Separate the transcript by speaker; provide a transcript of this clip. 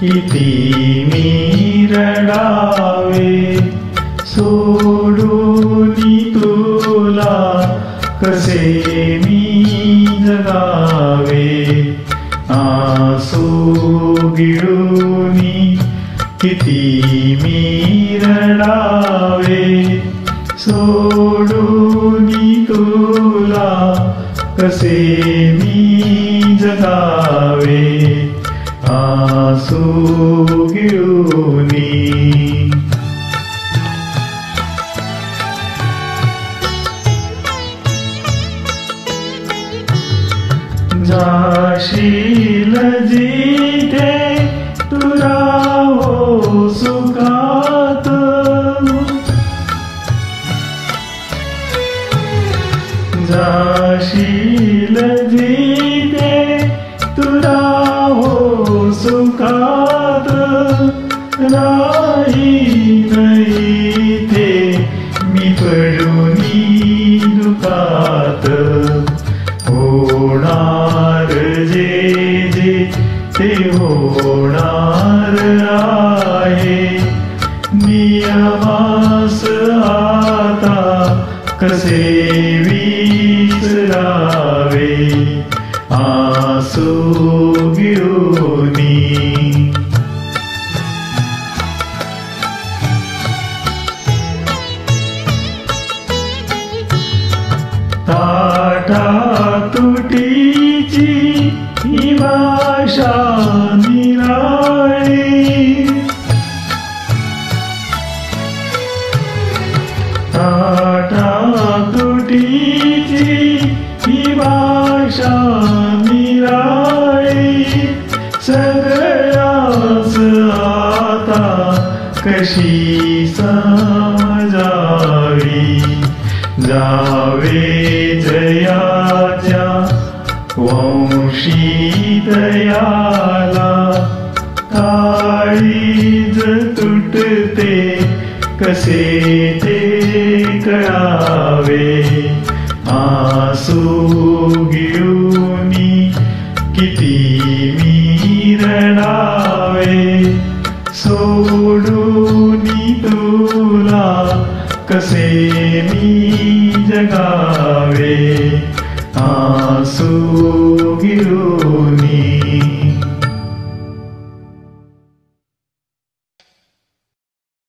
Speaker 1: किती मी रडावे सोडून तुला कसे मी जगावे आसू गिळूनी किती मी रडावे सोडून तुला कसे मी जगावे आसू गिळूनी जाशील तुला हो सुखात। जाशील जिथे होणार जे जे ते होणार आहे. नियमास आता कसे विसरावे? आसू ताटा ही भाषा ताटा तुटीची ही भाषा निराळी. सगळ्यास आता कशी समजावी दयाला काळीज तुटते कसे ते कळावे? आसू जगावे आसू गिळूनी